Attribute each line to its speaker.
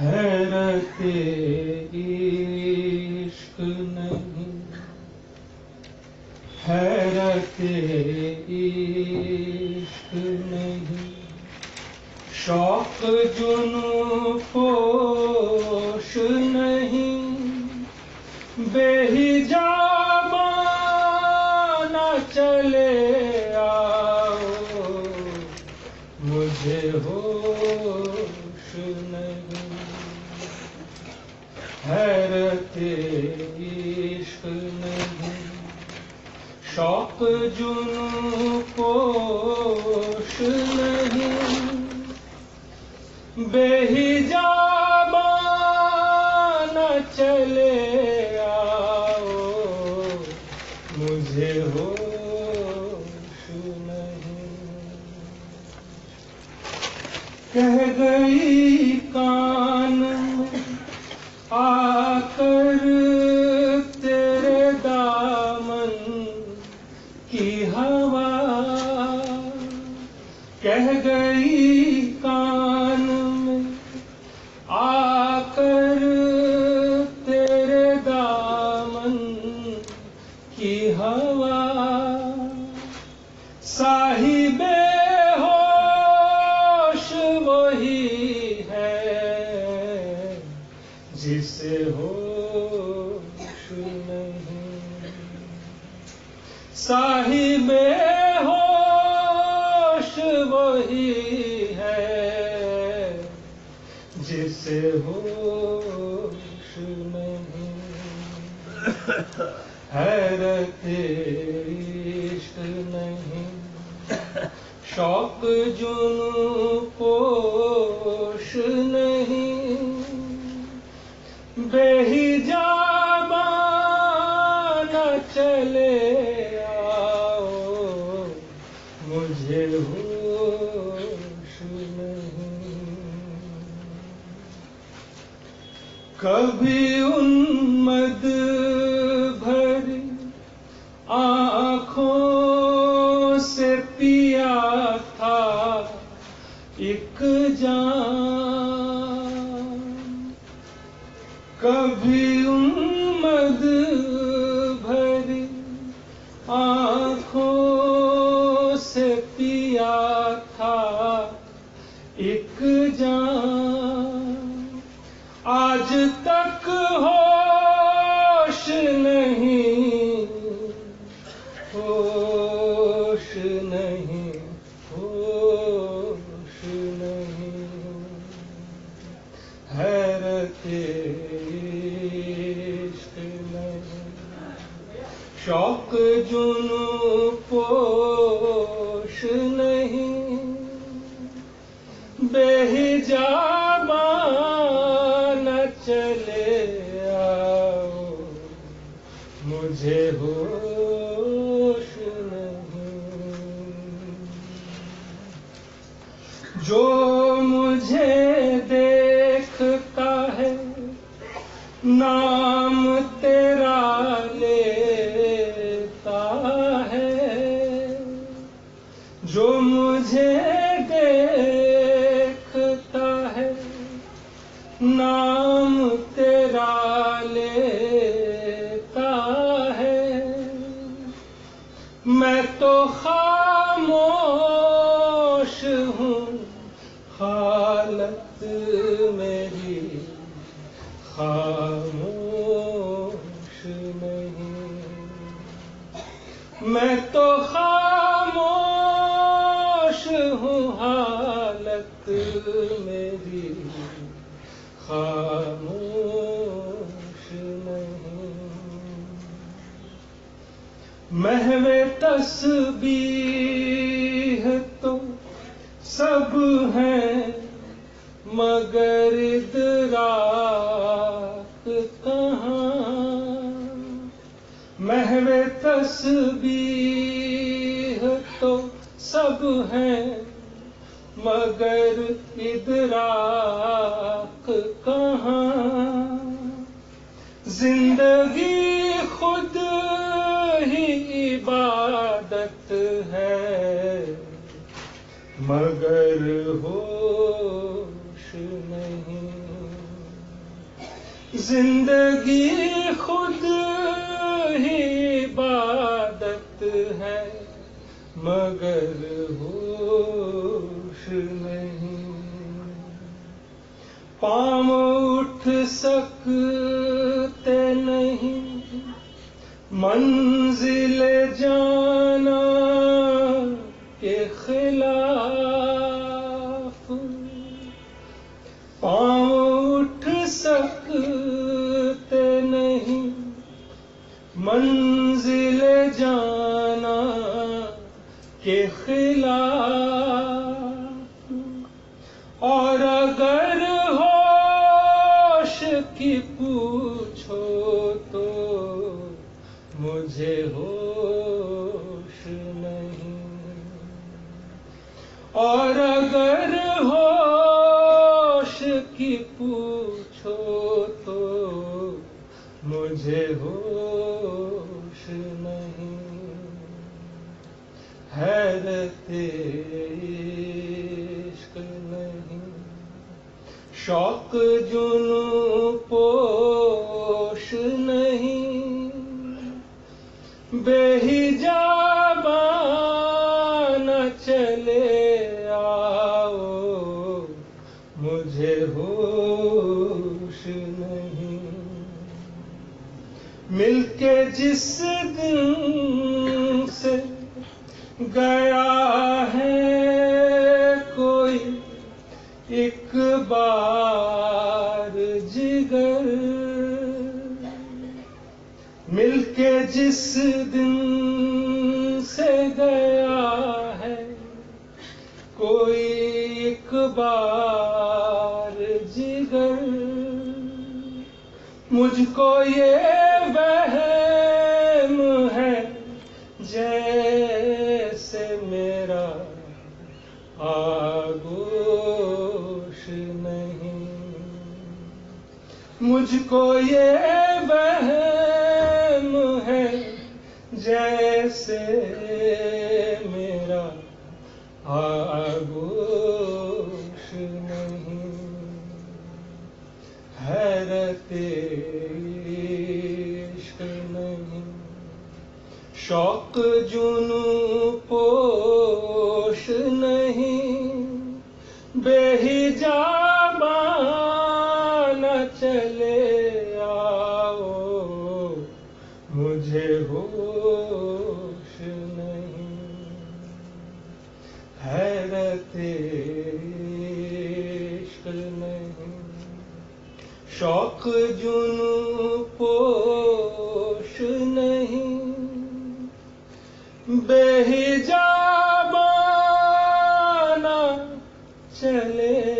Speaker 1: हैरत इश्क नहीं। हैरत इश्क नहीं। शौक जुनू पोश हैरत इश्क नहीं शौक जुनू पोश नहीं बेहिजाबा न चले आओ मुझे होश नहीं कह गई कर साहिबे होश वही है। जिसे होश नहीं हैरत इश्क नहीं। शौक जुनू पोश नहीं। बेहिजाबा न चले आओ मुझे होश नहीं कभी उन्मद भरी आँखों से पिया था एक जान। कभी उन्मद भरी आँखों पिया था एक जान। आज तक होश नहीं होश नहीं होश नहीं। हैरत नहीं शौक जुनू पोश जो मुझे देखता है नाम तेरा लेता है। जो मुझे देखता है नाम हालत मेरी खामोश नहीं। मैं तो खामोश हूँ हालत मेरी, खामोश नहीं। महवे तस्बीह तो सब हैं मगर इदराक कहाँ? महवे तस्बीह तो सब है, मगर इदराक कहाँ? ज़िंदगी खुद ही इबादत है, मगर होश ज़िंदगी खुद ही इबादत है मगर होश नहीं। पाम उठ सकते नहीं मंजिल जाना की पूछो तो मुझे होश नहीं। और अगर होश की पूछो तो मुझे होश नहीं। हैरत इश्क नहीं। शौक जुनू पोश नहीं। बेहिजाबा न चले आओ। मुझे होश नहीं। मिलके जिस दिन से गया है कोई, एक बार मिलके जिस दिन से गया है, कोई एक बार जिगर। मुझको ये वहम है, जैसे मेरा आगोश नहीं। मुझको ये जैसे मेरा आगोश नहीं हैरत इश्क नहीं। शौक जुनू पोश नहीं बेहिजाबा शौक जुनू पोश नहीं। बेहिजाबाना चले।